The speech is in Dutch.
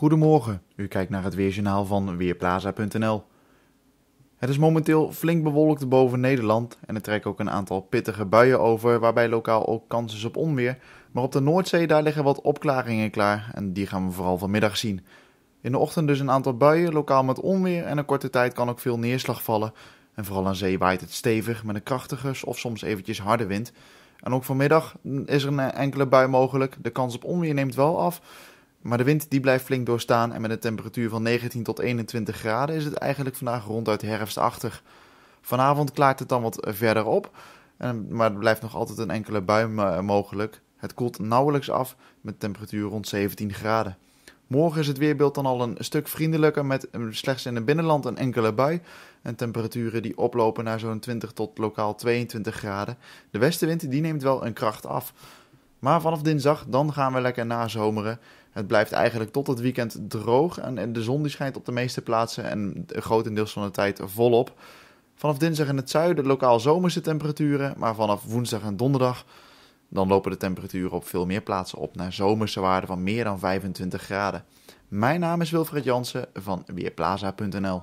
Goedemorgen, u kijkt naar het weerjournaal van Weerplaza.nl. Het is momenteel flink bewolkt boven Nederland en er trekken ook een aantal pittige buien over, waarbij lokaal ook kans is op onweer. Maar op de Noordzee daar liggen wat opklaringen klaar en die gaan we vooral vanmiddag zien. In de ochtend dus een aantal buien, lokaal met onweer en een korte tijd kan ook veel neerslag vallen. En vooral aan zee waait het stevig met een krachtige of soms eventjes harde wind. En ook vanmiddag is er een enkele bui mogelijk. De kans op onweer neemt wel af. Maar de wind die blijft flink doorstaan en met een temperatuur van 19 tot 21 graden is het eigenlijk vandaag ronduit herfstachtig. Vanavond klaart het dan wat verder op, maar er blijft nog altijd een enkele bui mogelijk. Het koelt nauwelijks af met temperatuur rond 17 graden. Morgen is het weerbeeld dan al een stuk vriendelijker met slechts in het binnenland een enkele bui en temperaturen die oplopen naar zo'n 20 tot lokaal 22 graden. De westenwind die neemt wel een kracht af. Maar vanaf dinsdag dan gaan we lekker nazomeren. Het blijft eigenlijk tot het weekend droog en de zon die schijnt op de meeste plaatsen en grotendeels van de tijd volop. Vanaf dinsdag in het zuiden lokaal zomerse temperaturen, maar vanaf woensdag en donderdag dan lopen de temperaturen op veel meer plaatsen op naar zomerse waarden van meer dan 25 graden. Mijn naam is Wilfred Jansen van Weerplaza.nl